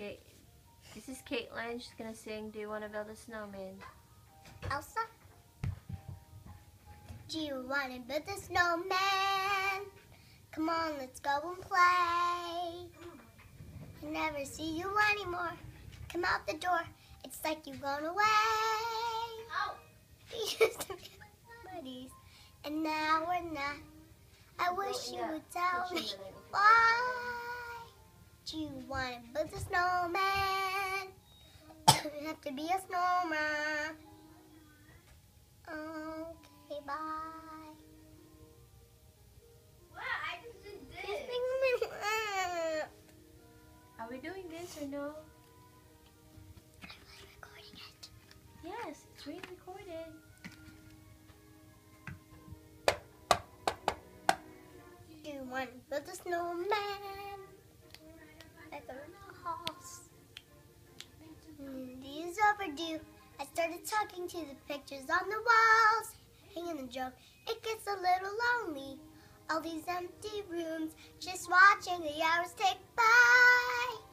Okay, this is Kaitlyn. She's gonna sing Do You Wanna Build a Snowman? Elsa? Do you want to build a snowman? Come on, let's go and play. I never see you anymore. Come out the door. It's like you've gone away. Oh. We used to be buddies, and now we're not. I wish you would tell me why. You want to build a snowman? you have to be a snowman. Okay, bye. Wow, I just did This this. thing- Are we doing this or no? I'm recording it. Yes, it's being recorded. Do you want to build a snowman? Mm, these overdue. I started talking to the pictures on the walls. Hanging the joke, it gets a little lonely. All these empty rooms, just watching the hours tick by.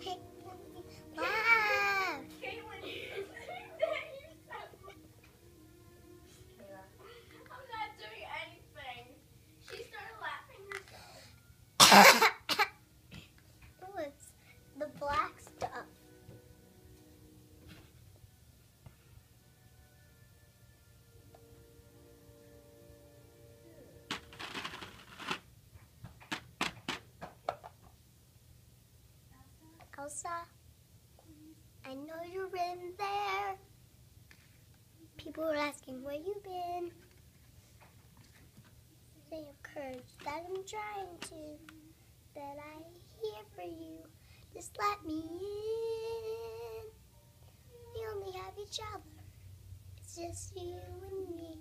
Yourself. I'm not doing anything. She started laughing herself. Elsa, I know you're in there. People are asking where you been. Of courage that I'm trying to, that I here for you. Just let me in. We only have each other. It's just you and me.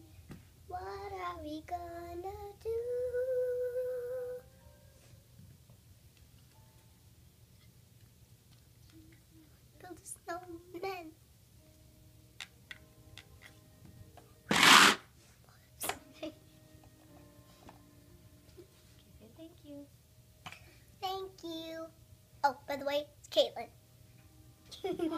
What are we gonna do? You. Oh, by the way, it's Kaitlyn.